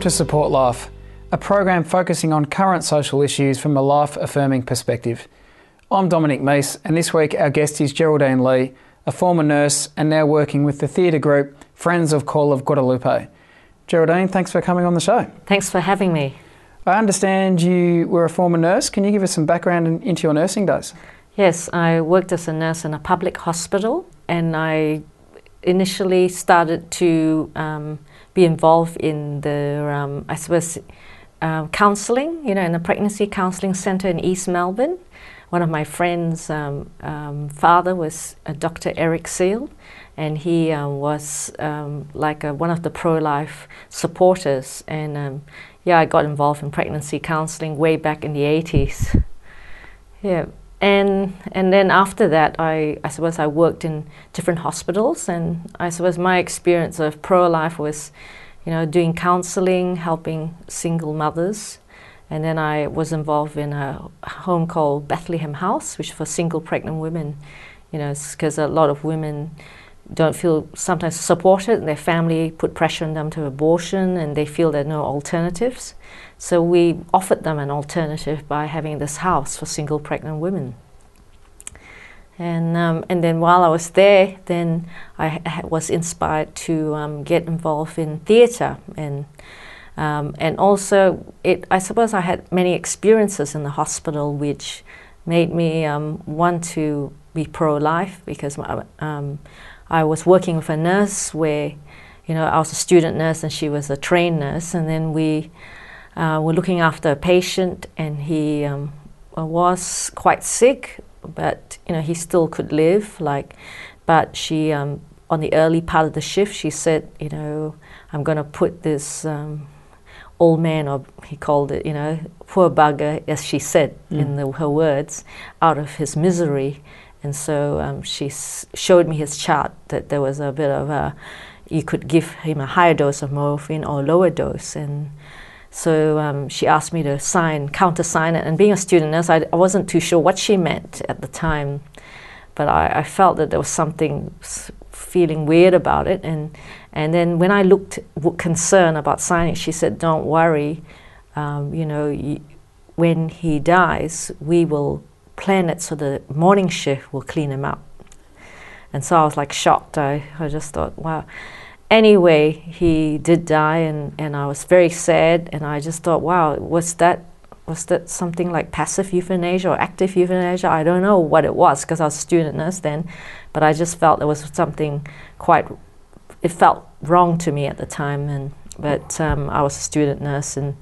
Welcome to Support Life, a program focusing on current social issues from a life affirming perspective. I'm Dominic Meese, and this week our guest is Geraldine Lee, a former nurse and now working with the theatre group Friends of Call of Guadalupe. Geraldine, thanks for coming on the show. Thanks for having me. I understand you were a former nurse. Can you give us some background in, into your nursing days? Yes, I worked as a nurse in a public hospital, and I initially started to um, be involved in the, um, I suppose, uh, counselling, you know, in a pregnancy counselling centre in East Melbourne. One of my friends' um, um father was Dr. Eric Seal, and he um, was um, like a, one of the pro-life supporters. And yeah, I got involved in pregnancy counselling way back in the 80s. Yeah, and and then after that, I, I suppose I worked in different hospitals, and I suppose my experience of pro life was, you know, doing counselling, helping single mothers, and then I was involved in a home called Bethlehem House, which for single pregnant women, you know, because a lot of women don't feel sometimes supported, their family put pressure on them to abortion, and they feel there are no alternatives. So we offered them an alternative by having this house for single pregnant women. And, um, and then while I was there, then I was inspired to um, get involved in theatre and um, and also it I suppose I had many experiences in the hospital which made me um, want to be pro-life because um, I was working with a nurse where you know I was a student nurse and she was a trained nurse and then we uh, were looking after a patient and he um, was quite sick but you know he still could live like but she um, on the early part of the shift she said you know i'm going to put this um, old man or he called it you know poor bugger as she said mm. in the, her words out of his misery and so um, she s- showed me his chart that there was a bit of a you could give him a higher dose of morphine or lower dose and so um, she asked me to sign, countersign it. And being a student nurse, I, I wasn't too sure what she meant at the time, but I, I felt that there was something feeling weird about it. And and then when I looked concerned about signing, she said, "Don't worry, um, you know, y- when he dies, we will plan it so the morning shift will clean him up." And so I was like shocked. I, I just thought, wow anyway, he did die, and, and I was very sad. And I just thought, wow, was that was that something like passive euthanasia or active euthanasia? I don't know what it was because I was a student nurse then, but I just felt there was something quite. It felt wrong to me at the time, and but um, I was a student nurse and.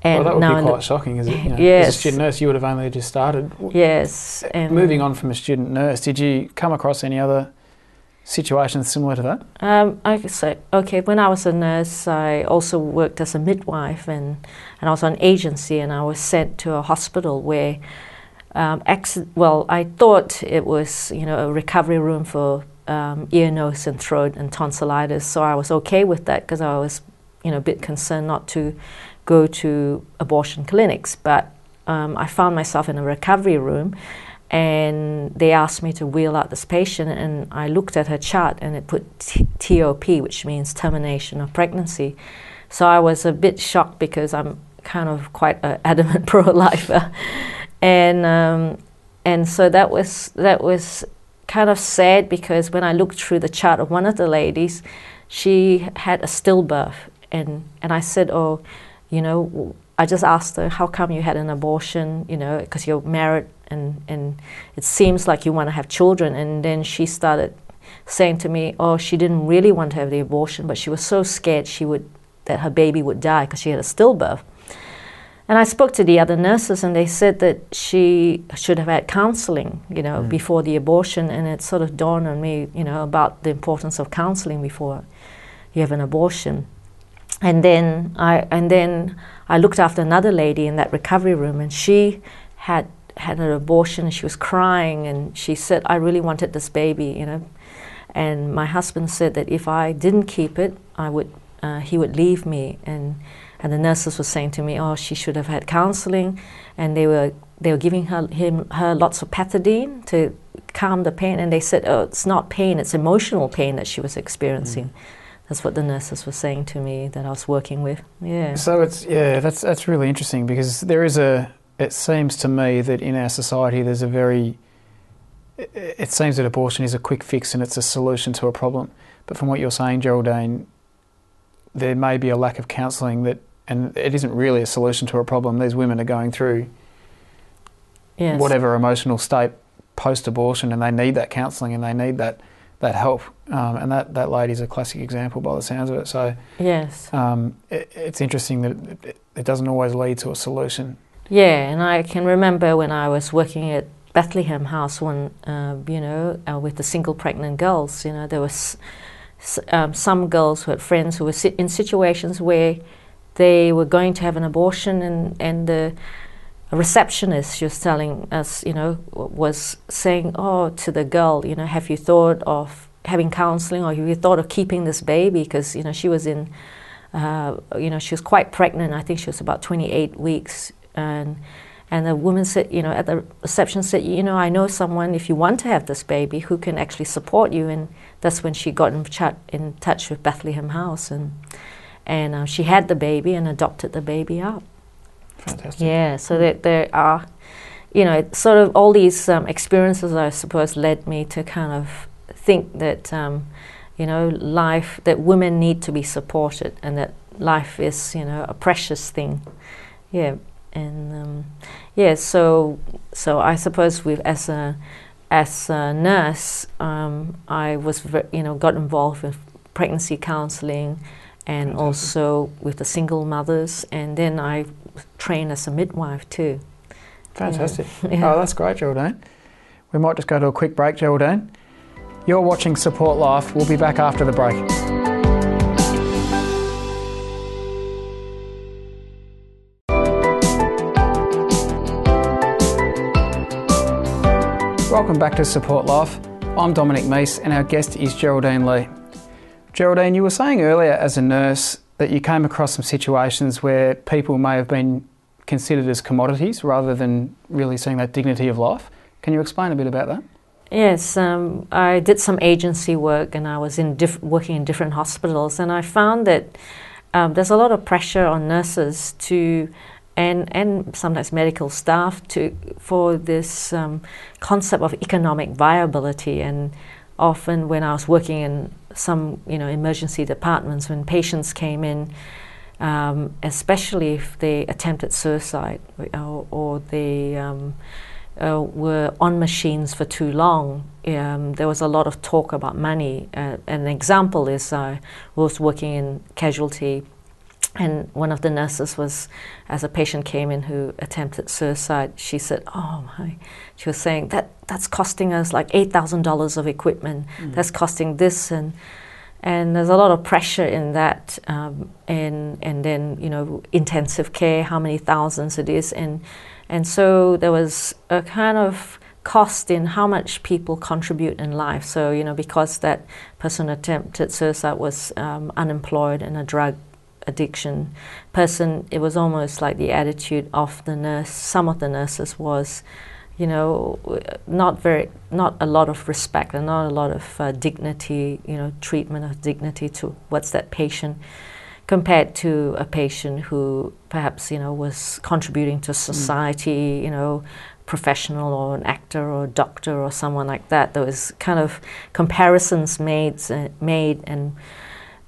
And well, that would be quite shocking, is it? You know, yes. As a student nurse, you would have only just started. Yes. Moving on from a student nurse, did you come across any other situations similar to that? Um, I say, okay, when I was a nurse, I also worked as a midwife and, and I was on agency and I was sent to a hospital where, um, well, I thought it was, you know, a recovery room for um, ear, nose and throat and tonsillitis. So I was okay with that because I was, you know, a bit concerned not to go to abortion clinics. But um, I found myself in a recovery room and they asked me to wheel out this patient and I looked at her chart and it put TOP which means termination of pregnancy. So I was a bit shocked because I'm kind of quite an adamant pro-lifer. And um, and so that was that was kind of sad because when I looked through the chart of one of the ladies she had a stillbirth. And and I said oh you know I just asked her how come you had an abortion you know because you're married and and it seems like you want to have children. And then she started saying to me oh she didn't really want to have the abortion but she was so scared she would that her baby would die because she had a stillbirth. And I spoke to the other nurses and they said that she should have had counseling you know mm. before the abortion. And it sort of dawned on me you know about the importance of counseling before you have an abortion. And then I and then I looked after another lady in that recovery room and she had had an abortion and she was crying and she said, I really wanted this baby, you know. And my husband said that if I didn't keep it, I would, uh, he would leave me. And, and the nurses were saying to me, oh, she should have had counseling. And they were, they were giving her, him, her lots of pethidine to calm the pain. And they said, oh, it's not pain, it's emotional pain that she was experiencing. Mm. That's what the nurses were saying to me that I was working with. Yeah. So it's yeah, that's that's really interesting because there is a. It seems to me that in our society there's a very. It, seems that abortion is a quick fix and it's a solution to a problem. But from what you're saying, Geraldine, there may be a lack of counselling that, and it isn't really a solution to a problem. These women are going through yes. whatever emotional state post-abortion, and they need that counselling and they need that that help. Um, and that that lady's a classic example by the sounds of it. So yes, um, it, it's interesting that it, it doesn't always lead to a solution. Yeah, and I can remember when I was working at Bethlehem House, when uh, you know, uh, with the single pregnant girls, you know, there was um, some girls who had friends who were in situations where they were going to have an abortion, and and the receptionist she was telling us, you know, was saying, oh, to the girl, you know, have you thought of having counselling, or have you thought of keeping this baby? Because you know she was in, uh, you know, she was quite pregnant. I think she was about 28 weeks, and and the woman said, you know, at the reception said, you know, I know someone, if you want to have this baby, who can actually support you. And that's when she got in, chat, in touch with Bethlehem House. And, and uh, she had the baby and adopted the baby out. Fantastic. Yeah, so that there are, you know, sort of all these um, experiences, I suppose, led me to kind of think that, um, you know, life, that women need to be supported and that life is, you know, a precious thing. Yeah and um, yeah, so so I suppose with as a as a nurse, um, I was you know got involved with pregnancy counselling, and Fantastic. also with the single mothers, and then I trained as a midwife too. Fantastic! Yeah. Oh, that's great, Geraldine. We might just go to a quick break, Geraldine. You're watching Support Life. We'll be back after the break. Welcome back to Support Life. I'm Dominic Meese and our guest is Geraldine Lee. Geraldine, you were saying earlier as a nurse that you came across some situations where people may have been considered as commodities rather than really seeing that dignity of life. Can you explain a bit about that? Yes, um, I did some agency work and I was in diff- working in different hospitals, and I found that um, there's a lot of pressure on nurses to and, and sometimes medical staff to for this um, concept of economic viability. And often, when I was working in some you know emergency departments, when patients came in, um, especially if they attempted suicide or, or they um, uh, were on machines for too long, um, there was a lot of talk about money. Uh, an example is I was working in casualty and one of the nurses was, as a patient came in who attempted suicide, she said, "Oh my," she was saying that that's costing us like eight thousand dollars of equipment. Mm. That's costing this and and there's a lot of pressure in that, um, and and then you know intensive care, how many thousands it is, and and so there was a kind of cost in how much people contribute in life. So you know because that person attempted suicide was um, unemployed and a drug addiction person, it was almost like the attitude of the nurse. Some of the nurses was, you know, not very, not a lot of respect and not a lot of uh, dignity, you know, treatment of dignity to what's that patient compared to a patient who perhaps you know was contributing to mm. society, mm. you know, professional or an actor or a doctor or someone like that. There was kind of comparisons made, uh, made, and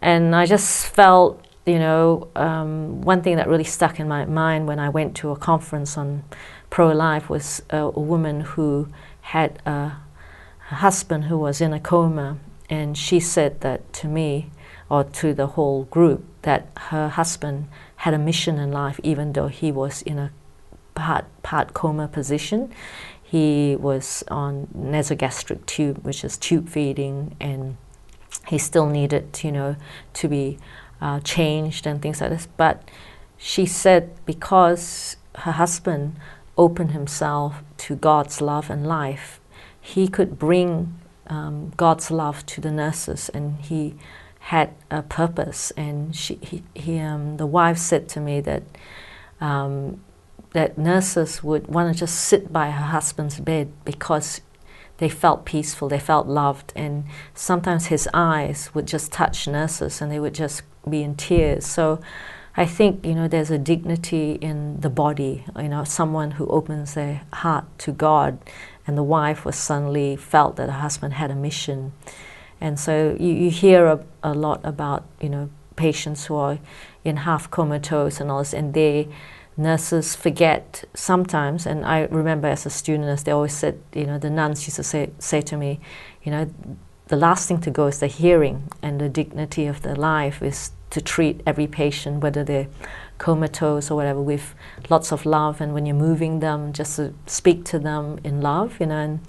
and I just felt you know, um, one thing that really stuck in my mind when I went to a conference on pro life was a, a woman who had a, a, husband who was in a coma, and she said that to me or to the whole group that her husband had a mission in life, even though he was in a part, part coma position. He was on nasogastric tube, which is tube feeding, and he still needed, you know, to be uh, changed and things like this. But she said because her husband opened himself to God's love and life, he could bring um, God's love to the nurses, and he had a purpose. And she, he, he um, the wife said to me that um, that nurses would want to just sit by her husband's bed because they felt peaceful, they felt loved, and sometimes his eyes would just touch nurses and they would just be in tears. So I think you know there's a dignity in the body. You know, someone who opens their heart to God, and the wife was suddenly felt that her husband had a mission, and so you, you hear a, a lot about you know patients who are in half comatose and all this, and they nurses forget sometimes. And I remember as a student, as they always said, you know, the nuns used to say say to me, you know, the last thing to go is the hearing, and the dignity of the life is to treat every patient, whether they're comatose or whatever, with lots of love. And when you're moving them, just to speak to them in love, you know. And,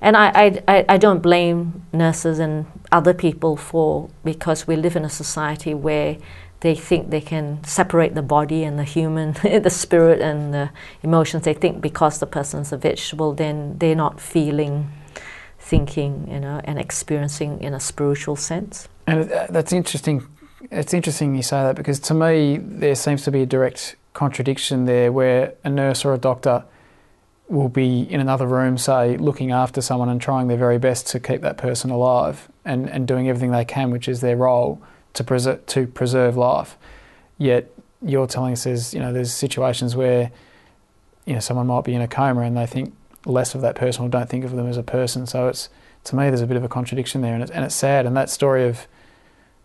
and I, I, I don't blame nurses and other people for because we live in a society where they think they can separate the body and the human, the spirit and the emotions. They think because the person's a vegetable, then they're not feeling, thinking, you know, and experiencing in a spiritual sense. And uh, that's interesting it's interesting you say that because to me there seems to be a direct contradiction there where a nurse or a doctor will be in another room, say, looking after someone and trying their very best to keep that person alive and, and doing everything they can, which is their role, to preserve, to preserve life. Yet you're telling us there's, you know, there's situations where you know, someone might be in a coma and they think less of that person or don't think of them as a person. So it's, to me, there's a bit of a contradiction there and it's, and it's sad. And that story of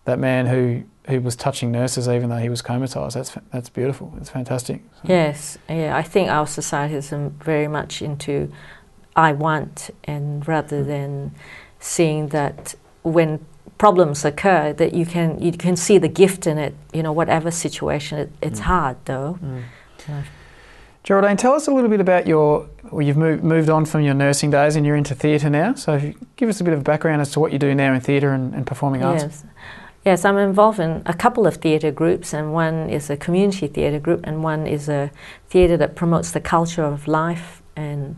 that man who who was touching nurses even though he was comatose. That's that's beautiful. It's fantastic. So. Yes, yeah. I think our society is very much into I want, and rather mm. than seeing that when problems occur, that you can you can see the gift in it. You know, whatever situation, it, it's mm. hard though. Mm. Geraldine, tell us a little bit about your. Well, you've moved, moved on from your nursing days and you're into theatre now. So, give us a bit of background as to what you do now in theatre and, and performing arts. Yes. Yes, I'm involved in a couple of theatre groups, and one is a community theatre group, and one is a theatre that promotes the culture of life and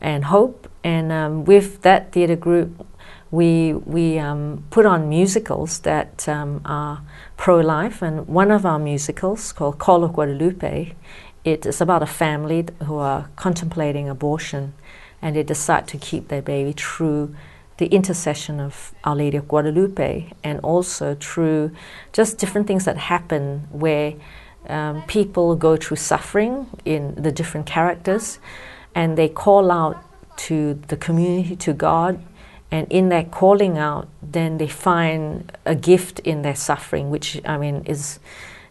and hope. And um, with that theatre group, we we um, put on musicals that um, are pro-life, and one of our musicals called Call of Guadalupe, it is about a family who are contemplating abortion, and they decide to keep their baby through the intercession of Our Lady of Guadalupe, and also through just different things that happen where um, people go through suffering in the different characters, and they call out to the community, to God, and in that calling out, then they find a gift in their suffering, which I mean is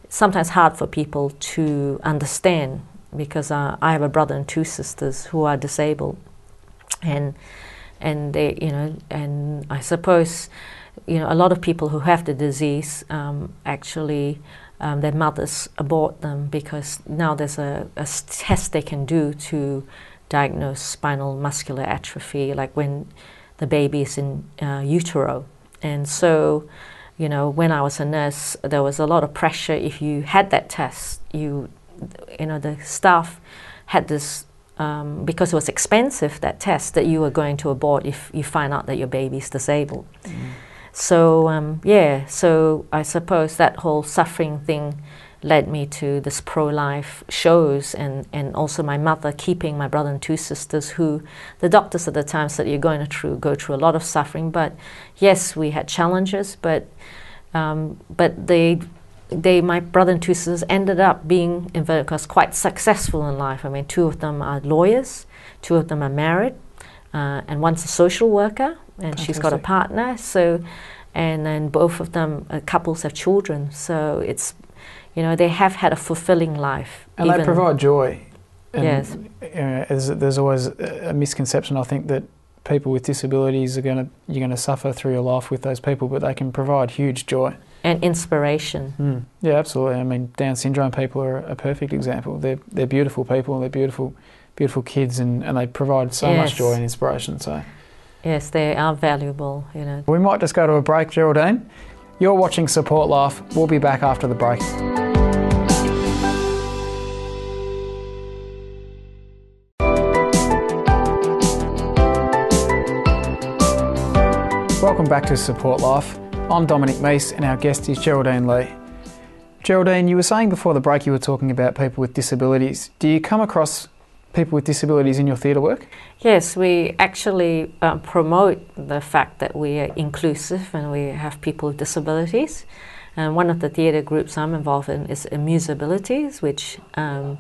sometimes hard for people to understand because uh, I have a brother and two sisters who are disabled, and and they, you know, and I suppose, you know, a lot of people who have the disease um, actually. Um, their mothers abort them because now there's a, a, test they can do to diagnose spinal muscular atrophy, like when the baby is in uh, utero. And so, you know, when I was a nurse, there was a lot of pressure. If you had that test, you, you know, the staff had this um, because it was expensive that test that you were going to abort if you find out that your baby's disabled. Mm. So um, yeah, so I suppose that whole suffering thing led me to this pro-life shows and, and also my mother keeping my brother and two sisters who the doctors at the time said you're going to through, go through a lot of suffering but yes we had challenges but um, but they they, my brother and two sisters, ended up being, inverted commas, quite successful in life. I mean, two of them are lawyers, two of them are married, uh, and one's a social worker, and Fantastic. she's got a partner. So, and then both of them, uh, couples have children. So it's, you know, they have had a fulfilling life. And they provide joy. And, yes. there's, there's always a misconception, I think, that people with disabilities are going to you're going to suffer through your life with those people, but they can provide huge joy and inspiration. Mm. Yeah, absolutely. I mean, Down syndrome people are a perfect example. They're they're beautiful people. They're beautiful, beautiful kids, and, and they provide so yes. much joy and inspiration. So, yes, they are valuable. You know. We might just go to a break, Geraldine. You're watching Support Life. We'll be back after the break. Welcome back to Support Life. I'm Dominic Meese and our guest is Geraldine Lee. Geraldine, you were saying before the break you were talking about people with disabilities. Do you come across people with disabilities in your theatre work? Yes, we actually uh, promote the fact that we are inclusive and we have people with disabilities. And one of the theatre groups I'm involved in is Amusabilities, which um,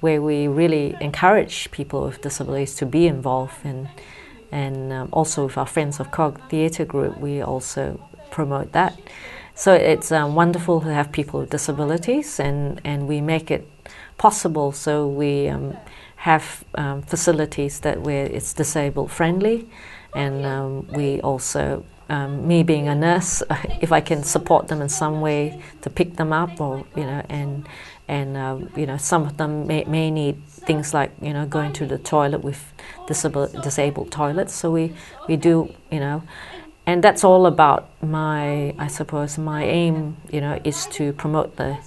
where we really encourage people with disabilities to be involved in, and um, also with our Friends of Cog Theatre Group, we also promote that. So it's um, wonderful to have people with disabilities, and, and we make it possible. So we um, have um, facilities that where it's disabled friendly, and um, we also um, me being a nurse, if I can support them in some way to pick them up, or you know, and and uh, you know, some of them may, may need things like you know going to the toilet with disabled disabled toilets. So we we do you know, and that's all about my I suppose my aim you know is to promote the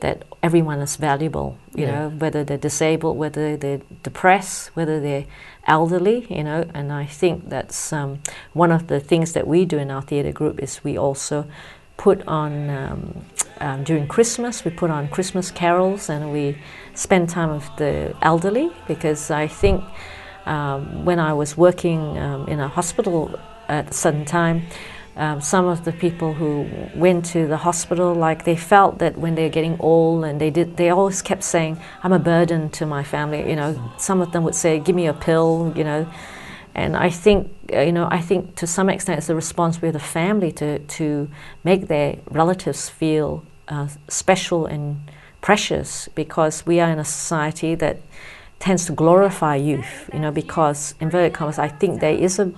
that everyone is valuable, you yeah. know, whether they're disabled, whether they're depressed, whether they're elderly, you know, and I think that's um, one of the things that we do in our theatre group is we also put on um, um, during Christmas we put on Christmas carols and we spend time with the elderly because I think um, when I was working um, in a hospital at a certain time um, some of the people who went to the hospital, like they felt that when they're getting old, and they did, they always kept saying, "I'm a burden to my family." You know, some of them would say, "Give me a pill," you know, and I think, uh, you know, I think to some extent it's the responsibility of the family to to make their relatives feel uh, special and precious because we are in a society that tends to glorify youth. You know, because in inverted commas, I think there is a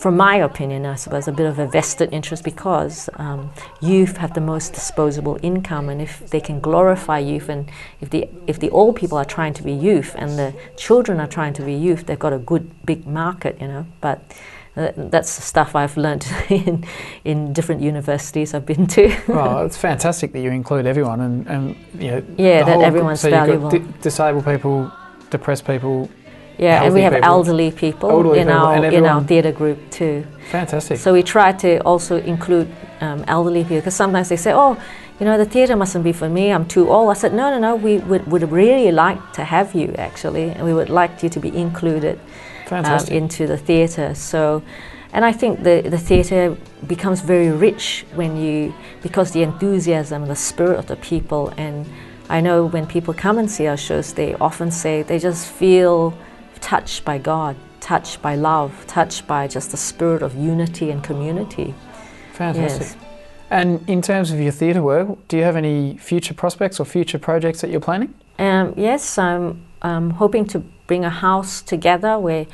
from my opinion, I suppose, a bit of a vested interest because um, youth have the most disposable income, and if they can glorify youth, and if the if the old people are trying to be youth and the children are trying to be youth, they've got a good big market, you know. But uh, that's the stuff I've learned in in different universities I've been to. well, it's fantastic that you include everyone, and, and you know, yeah, that everyone's so valuable. Di- disabled people, depressed people, yeah, and we have people. elderly people elderly in people our in our theatre group too. Fantastic. So we try to also include um, elderly people because sometimes they say, "Oh, you know, the theatre mustn't be for me. I'm too old." I said, "No, no, no. We would, would really like to have you actually, and we would like you to be included um, into the theatre." So. And I think the, the theatre becomes very rich when you, because the enthusiasm, the spirit of the people, and I know when people come and see our shows, they often say they just feel touched by God, touched by love, touched by just the spirit of unity and community. Fantastic. Yes. And in terms of your theatre work, do you have any future prospects or future projects that you're planning? Um, yes, I'm, I'm hoping to bring a house together where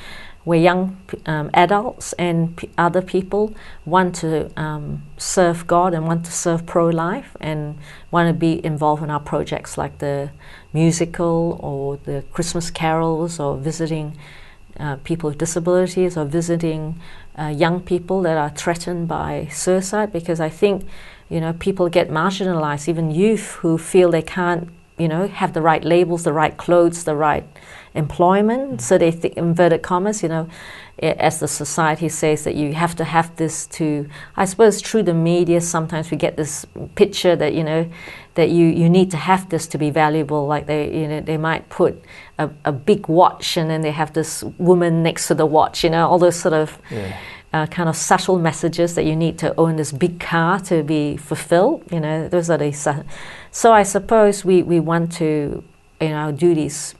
where young um, adults and p- other people want to um, serve God and want to serve pro life and want to be involved in our projects like the musical or the Christmas carols or visiting uh, people with disabilities or visiting uh, young people that are threatened by suicide because I think you know people get marginalized even youth who feel they can't you know have the right labels the right clothes the right employment. So they think, inverted commas, you know, as the society says that you have to have this to. I suppose through the media, sometimes we get this picture that you know that you, you need to have this to be valuable. Like they you know they might put a, a big watch and then they have this woman next to the watch. You know all those sort of. Yeah. Uh, kind of subtle messages that you need to own this big car to be fulfilled. You know, those are the. So I suppose we, we want to, you know, do these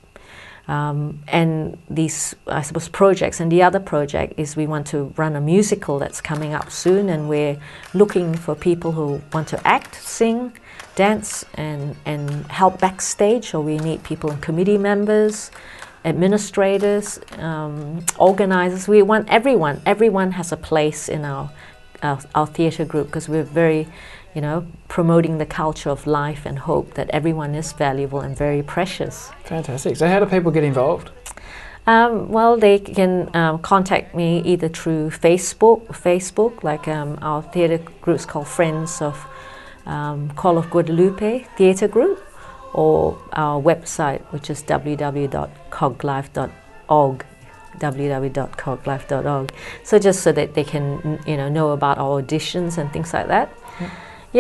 um, and these, I suppose, projects. And the other project is we want to run a musical that's coming up soon, and we're looking for people who want to act, sing, dance, and, and help backstage. So we need people and committee members, administrators, um, organizers. We want everyone. Everyone has a place in our our, our theatre group because we're very you know, promoting the culture of life and hope that everyone is valuable and very precious. Fantastic. So, how do people get involved? Um, well, they can um, contact me either through Facebook, Facebook, like um, our theatre group is called Friends of um, Call of Guadalupe Theatre Group, or our website, which is www.coglife.org www.coglife.org. So just so that they can, you know, know about our auditions and things like that. Yeah,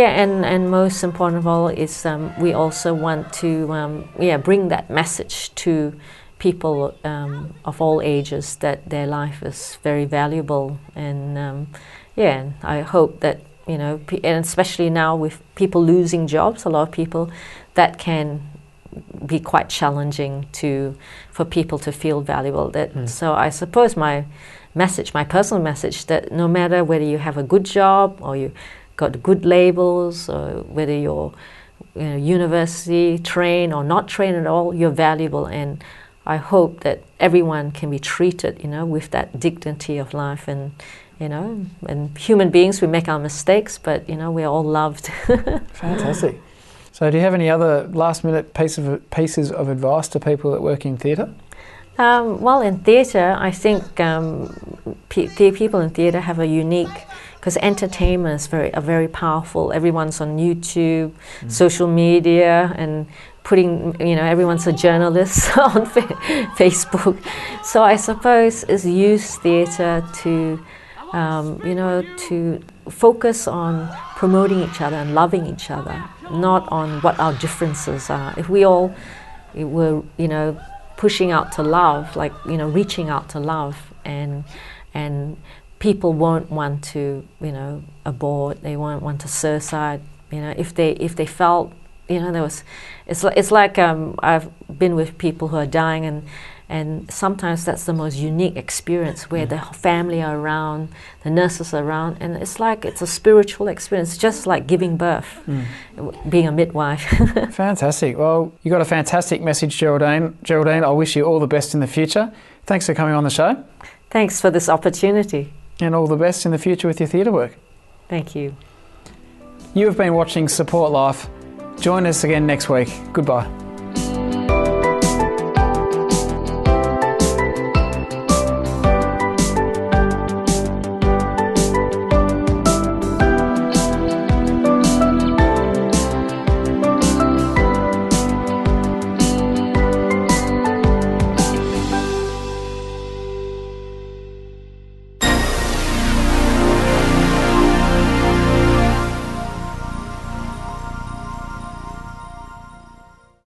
and, and most important of all is um, we also want to um, yeah bring that message to people um, of all ages that their life is very valuable. And um, yeah, I hope that, you know, and especially now with people losing jobs, a lot of people, that can be quite challenging to for people to feel valuable. That mm. so I suppose my message, my personal message, that no matter whether you have a good job or you got good labels or whether you're you know, university trained or not trained at all, you're valuable and I hope that everyone can be treated, you know, with that dignity of life and you know, and human beings we make our mistakes, but you know, we're all loved. Fantastic. So, do you have any other last minute piece of, pieces of advice to people that work in theatre? Um, well, in theatre, I think um, pe- people in theatre have a unique because entertainment is very are very powerful. Everyone's on YouTube, mm. social media, and putting you know everyone's a journalist on fa- Facebook. So I suppose is use theatre to um, you know to focus on promoting each other and loving each other, not on what our differences are. If we all were you know pushing out to love, like you know reaching out to love and and people won't want to, you know, abort. They won't want to suicide. You know, if they if they felt, you know, there was, it's like it's like um, I've been with people who are dying, and and sometimes that's the most unique experience where mm. the family are around, the nurses are around, and it's like it's a spiritual experience, just like giving birth, mm. being a midwife. fantastic. Well, you got a fantastic message, Geraldine. Geraldine, I wish you all the best in the future. Thanks for coming on the show. Thanks for this opportunity. And all the best in the future with your theatre work. Thank you. You have been watching Support Life. Join us again next week. Goodbye.